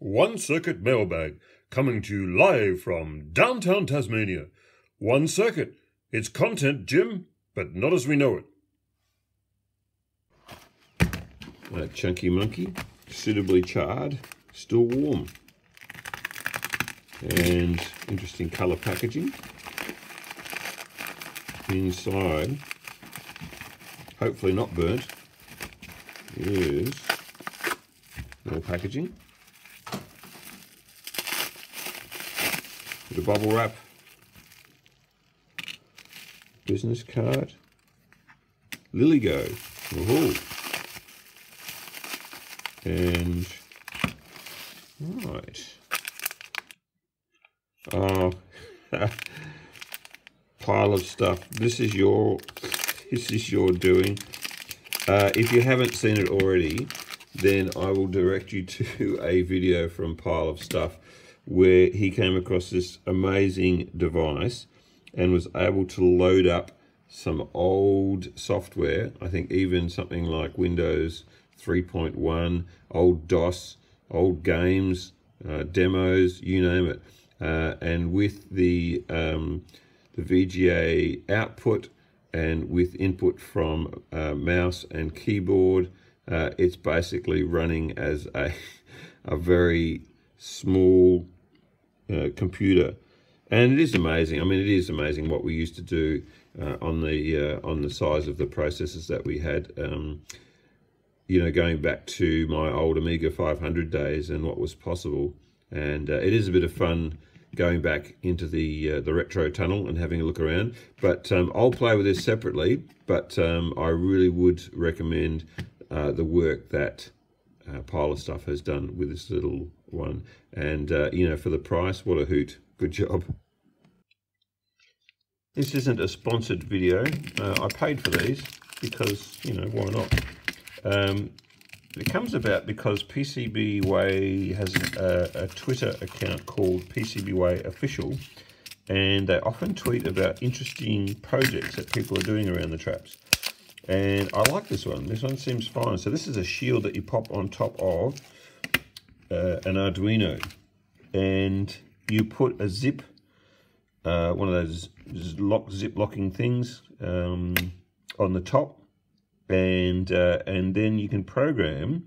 One Circuit Mailbag, coming to you live from downtown Tasmania. One Circuit. It's content, Jim, but not as we know it. That chunky monkey, suitably charred, still warm. And interesting colour packaging. Inside, hopefully not burnt, is more packaging. Of bubble wrap. Business card. LILYGO. Ooh. And right. Oh, pile of stuff. This is your this is your doing. Uh, if you haven't seen it already, then I will direct you to a video from Pile of Stuff where he came across this amazing device and was able to load up some old software. I think even something like Windows 3.1, old DOS, old games, uh, demos, you name it. Uh, and with the, um, the VGA output and with input from uh, mouse and keyboard, uh, it's basically running as a, a very small uh, computer. And it is amazing. I mean, it is amazing what we used to do uh, on the uh, on the size of the processors that we had. Um, you know, going back to my old Amiga 500 days and what was possible. And uh, it is a bit of fun going back into the uh, the retro tunnel and having a look around. But um, I'll play with this separately. But um, I really would recommend uh, the work that uh, Pile of Stuff has done with this little one. And, uh, you know, for the price, what a hoot. Good job. This isn't a sponsored video. Uh, I paid for these because, you know, why not? Um, it comes about because PCBWay has a, a, Twitter account called PCBWay Official, and they often tweet about interesting projects that people are doing around the traps. And I like this one. This one seems fine. So this is a shield that you pop on top of uh, an Arduino. And you put a zip, uh, one of those lock zip locking things um, on the top. And, uh, and then you can program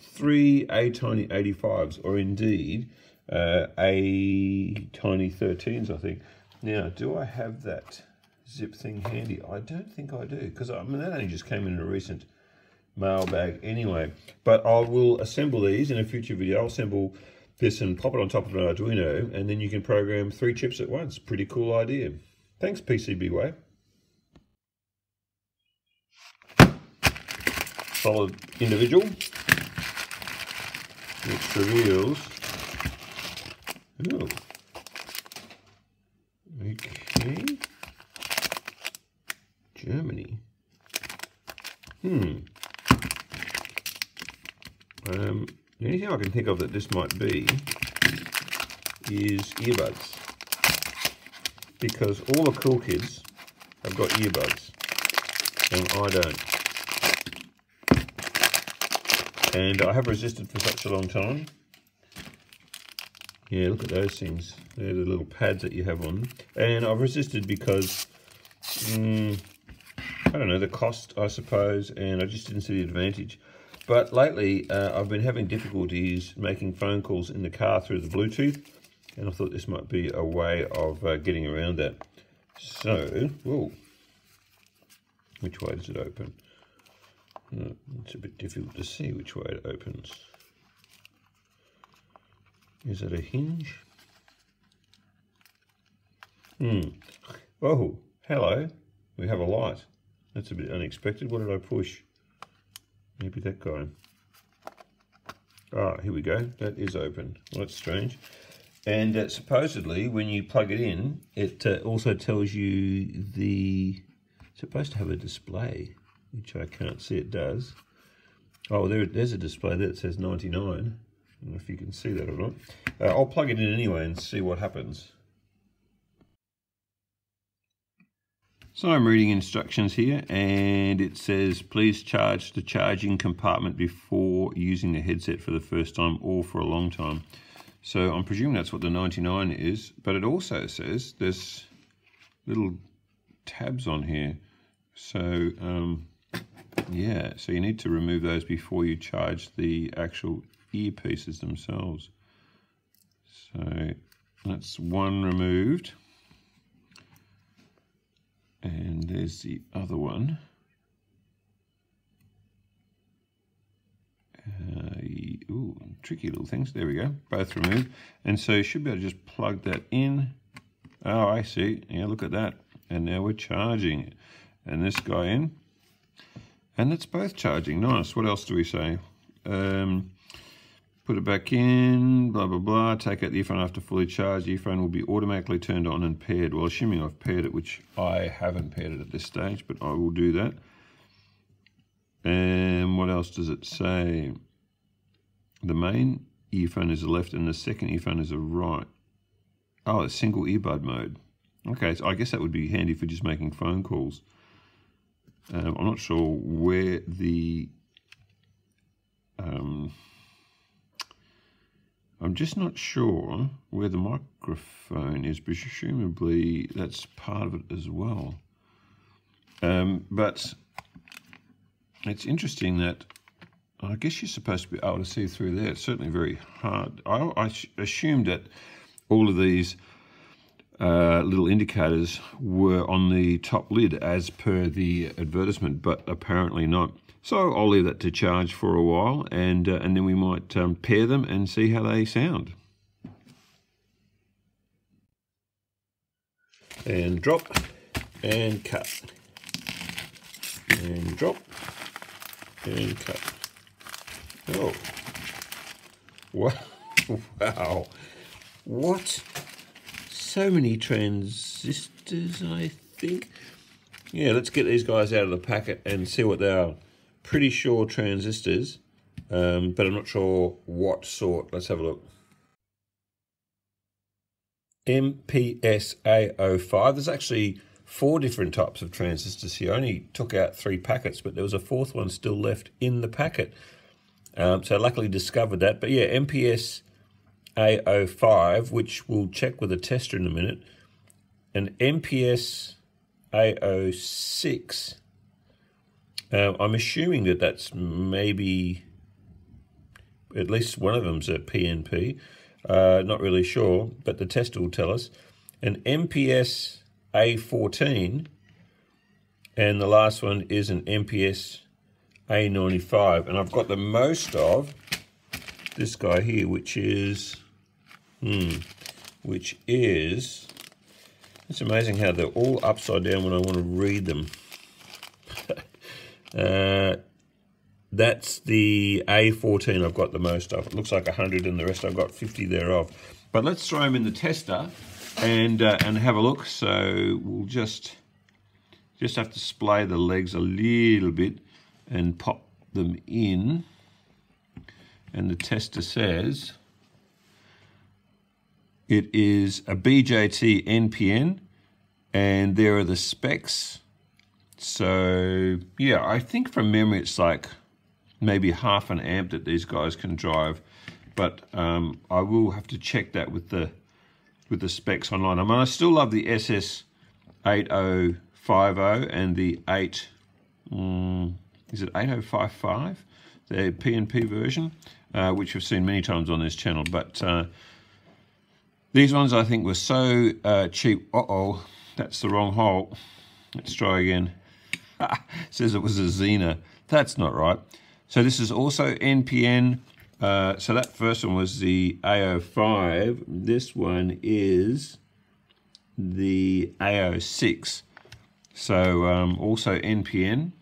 three ATtiny 85s, or indeed uh, ATtiny 13s, I think. Now, do I have that zip thing handy? I don't think I do, because I mean, that only just came in a recent mailbag anyway. But I will assemble these in a future video. I'll assemble this and pop it on top of an Arduino, and then you can program three chips at once. Pretty cool idea. Thanks, PCBWay. Solid individual, which reveals, oh, okay, Germany. Hmm. Um, the only thing I can think of that this might be is earbuds. Because all the cool kids have got earbuds and I don't. And I have resisted for such a long time. Yeah, look at those things. They're the little pads that you have on. And I've resisted because mm, I don't know, the cost, I suppose, and I just didn't see the advantage. But lately, uh, I've been having difficulties making phone calls in the car through the Bluetooth, and I thought this might be a way of uh, getting around that. So, whoa, which way does it open? Uh, it's a bit difficult to see which way it opens. Is it a hinge? Hmm. Oh, hello. We have a light. That's a bit unexpected. What did I push? Maybe that guy. Ah, here we go. That is open. Well, that's strange. And uh, supposedly, when you plug it in, it uh, also tells you the... It's supposed to have a display, which I can't see it does. Oh, there, there's a display there that says 99. I don't know if you can see that or not. Uh, I'll plug it in anyway and see what happens. So I'm reading instructions here and it says please charge the charging compartment before using the headset for the first time or for a long time. So I'm presuming that's what the 99 is, but it also says there's little tabs on here. So um, yeah, so you need to remove those before you charge the actual earpieces themselves. So that's one removed. And there's the other one. Uh, ooh, tricky little things. There we go. Both removed. And so you should be able to just plug that in. Oh, I see. Yeah, look at that. And now we're charging. And this guy in. And it's both charging. Nice. What else do we say? Um, put it back in, blah, blah, blah. Take out the earphone after fully charged. The earphone will be automatically turned on and paired. Well, assuming I've paired it, which I haven't paired it at this stage, but I will do that. And what else does it say? The main earphone is the left and the second earphone is the right. Oh, it's single earbud mode. Okay, so I guess that would be handy for just making phone calls. Um, I'm not sure where the... Um, I'm just not sure where the microphone is, but presumably that's part of it as well. Um, but it's interesting that I guess you're supposed to be able to see through there. It's certainly very hard. I, I assumed that all of these uh, little indicators were on the top lid as per the advertisement, but apparently not. So I'll leave that to charge for a while and, uh, and then we might um, pair them and see how they sound. And drop and cut. And drop and cut. Oh. Wow. Wow. What? So many transistors, I think. Yeah, let's get these guys out of the packet and see what they are pretty sure transistors, um, but I'm not sure what sort. Let's have a look. MPSA05. There's actually four different types of transistors here. I only took out three packets, but there was a fourth one still left in the packet. Um, so I luckily discovered that. But yeah, MPS A05, which we'll check with a tester in a minute, and MPS A06 uh, I'm assuming that that's maybe at least one of them's a PNP. Uh, not really sure, but the tester will tell us. An MPS A14, and the last one is an MPS A95. And I've got the most of this guy here, which is, hmm, which is, it's amazing how they're all upside down when I want to read them. Uh, that's the A14 I've got the most of. It looks like 100 and the rest I've got 50 thereof. But let's throw them in the tester and uh, and have a look. So we'll just just have to splay the legs a little bit and pop them in. And the tester says it is a BJT NPN and there are the specs so yeah, I think from memory it's like maybe half an amp that these guys can drive, but um, I will have to check that with the with the specs online. I mean, I still love the SS8050 and the 8, um, is it 8055? The PNP version, uh, which we've seen many times on this channel, but uh, these ones I think were so uh, cheap. Uh-oh, that's the wrong hole. Let's try again. Says it was a Zener. That's not right. So this is also NPN. Uh, so that first one was the A05. This one is the A06. So um, also NPN.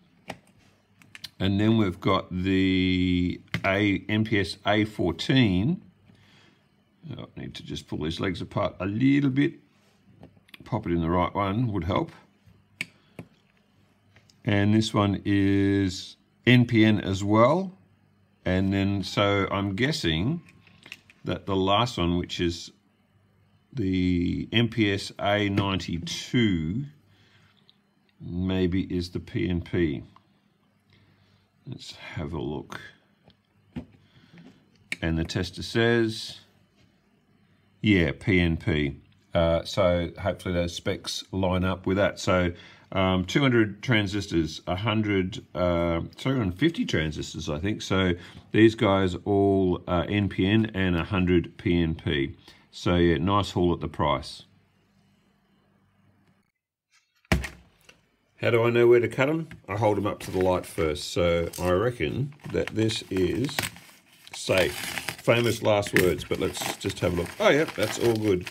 And then we've got the A MPS A14. I need to just pull these legs apart a little bit. Pop it in the right one would help and this one is NPN as well. And then, so I'm guessing that the last one, which is the MPS A92, maybe is the PNP. Let's have a look. And the tester says, yeah, PNP. Uh, so hopefully those specs line up with that. So um, 200 transistors, 100, uh, 250 transistors, I think. So these guys all uh, NPN and 100 PNP. So yeah, nice haul at the price. How do I know where to cut them? I hold them up to the light first. So I reckon that this is safe. Famous last words, but let's just have a look. Oh, yeah, that's all good.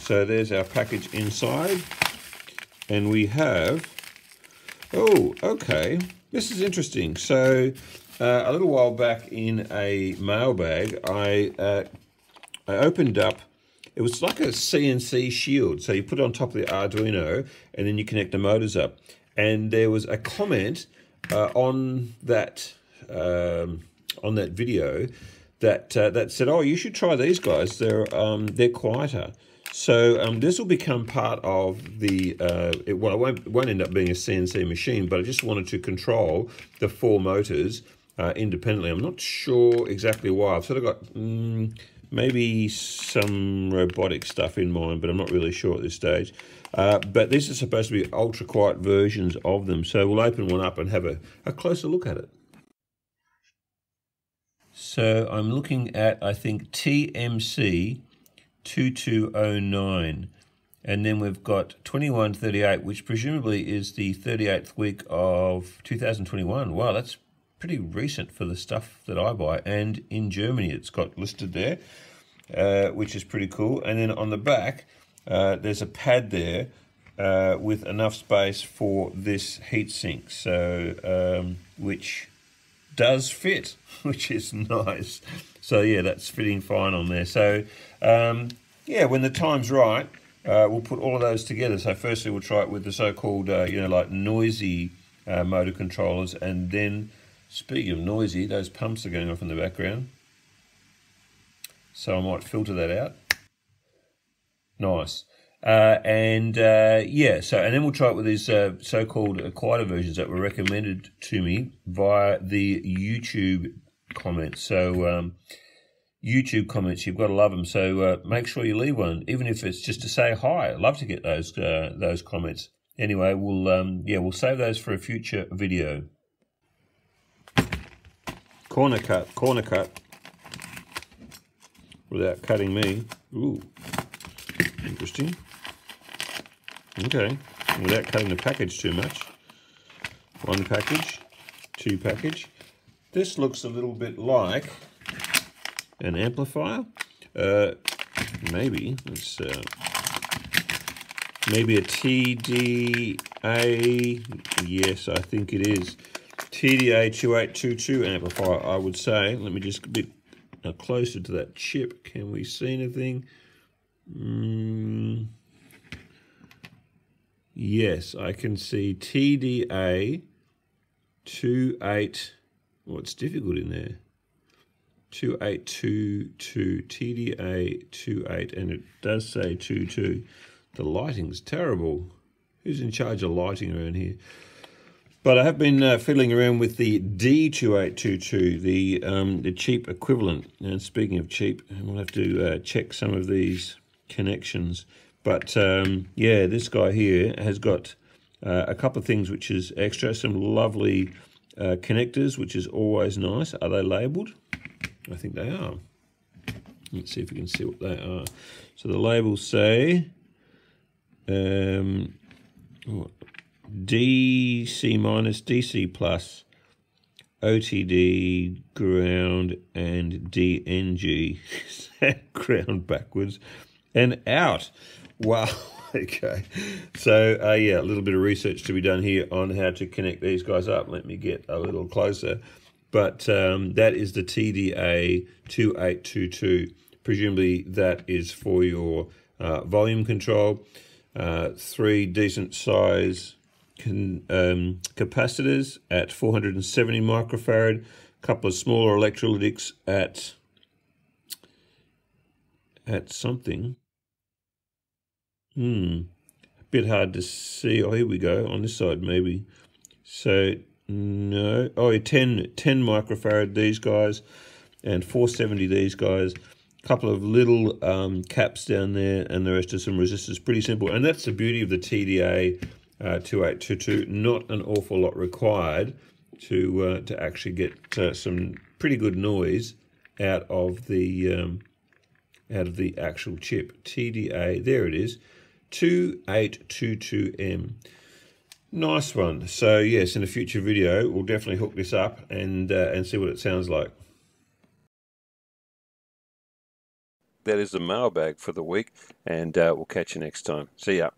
So there's our package inside. And we have, oh, okay. This is interesting. So uh, a little while back in a mailbag, I, uh, I opened up it was like a CNC shield. So you put it on top of the Arduino and then you connect the motors up and there was a comment uh, on that um, on that video that uh, that said, "Oh, you should try these guys. They're um, they're quieter." So um, this will become part of the. Uh, it, well, it won't, it won't end up being a CNC machine, but I just wanted to control the four motors uh, independently. I'm not sure exactly why. I've sort of got. Mm, maybe some robotic stuff in mind, but I'm not really sure at this stage. Uh, but these are supposed to be ultra quiet versions of them. So we'll open one up and have a, a closer look at it. So I'm looking at, I think, TMC 2209. And then we've got 2138, which presumably is the 38th week of 2021. Wow, that's pretty recent for the stuff that I buy. And in Germany, it's got listed there, uh, which is pretty cool. And then on the back, uh, there's a pad there uh, with enough space for this heatsink, so um, which does fit, which is nice. So yeah, that's fitting fine on there. So um, yeah, when the time's right, uh, we'll put all of those together. So firstly, we'll try it with the so-called, uh, you know, like noisy uh, motor controllers, and then speaking of noisy, those pumps are going off in the background. So I might filter that out. Nice. Uh, and uh, yeah, so and then we'll try it with these uh, so-called quieter versions that were recommended to me via the YouTube comments. So um, YouTube comments, you've got to love them. So uh, make sure you leave one, even if it's just to say hi. I'd love to get those uh, those comments. Anyway, we'll um, yeah we'll save those for a future video. Corner cut, corner cut, without cutting me. Ooh. Interesting. Okay, without cutting the package too much. One package, two package. This looks a little bit like an amplifier. Uh, maybe, let's, uh, maybe a TDA, yes, I think it is. TDA 2822 amplifier, I would say. Let me just get a bit uh, closer to that chip. Can we see anything? Mm, yes, I can see TDA 28. Oh, it's difficult in there. 2822 TDA 28 and it does say 22 the lighting's terrible who's in charge of lighting around here but I have been uh, fiddling around with the D2822 the um, the cheap equivalent and speaking of cheap we'll have to uh, check some of these connections. But um, yeah, this guy here has got uh, a couple of things which is extra. Some lovely uh, connectors, which is always nice. Are they labelled? I think they are. Let's see if we can see what they are. So the labels say um, DC minus, DC plus, OTD, ground, and DNG. ground backwards and out. Wow. okay. So, uh, yeah, a little bit of research to be done here on how to connect these guys up. Let me get a little closer. But um, that is the TDA 2822. Presumably that is for your uh, volume control. Uh, three decent size can, um, capacitors at 470 microfarad. A couple of smaller electrolytics at at something. Hmm. Bit hard to see. Oh, here we go. On this side, maybe. So, no. Oh, 10, 10 microfarad, these guys. And 470, these guys. A couple of little um, caps down there. And the rest of some resistors. Pretty simple. And that's the beauty of the TDA uh, 2822. Not an awful lot required to uh, to actually get uh, some pretty good noise out of the um, out of the actual chip. TDA, there it is, 2822M. Nice one. So yes, in a future video, we'll definitely hook this up and uh, and see what it sounds like. That is the mailbag for the week, and uh, we'll catch you next time. See ya.